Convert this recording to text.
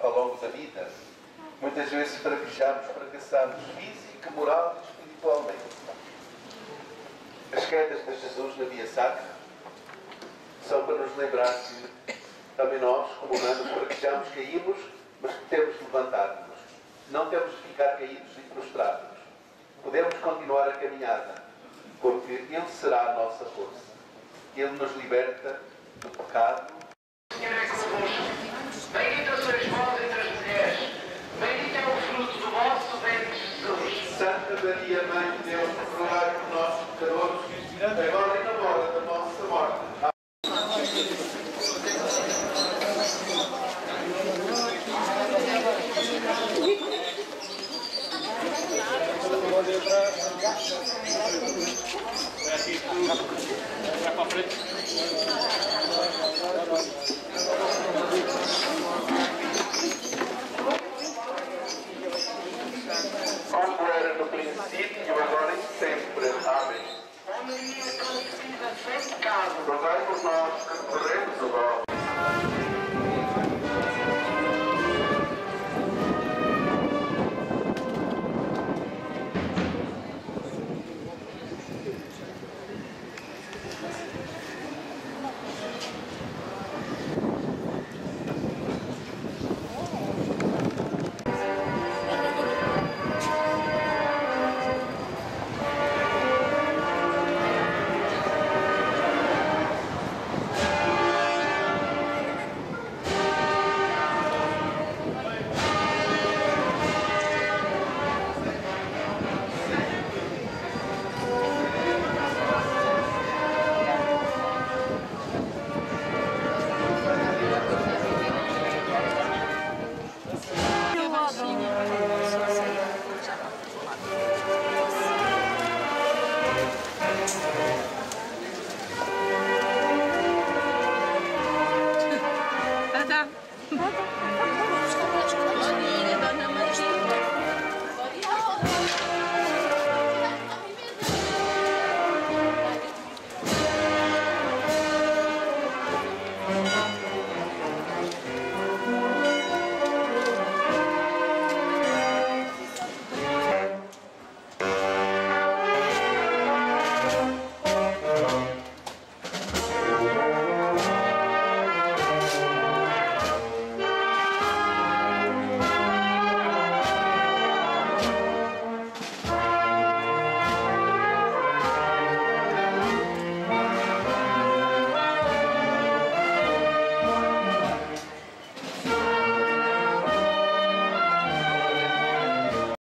Ao longo da vida, muitas vezes fraquejamos, fracassamos física, moral e espiritualmente. As quedas de Jesus na via sacra são para nos lembrar que também nós, como humanos, fraquejamos, caímos, mas temos de levantar-nos. Não temos de ficar caídos e prostrados. Podemos continuar a caminhada, porque Ele será a nossa força. Ele nos liberta do pecado, Продолжение следует...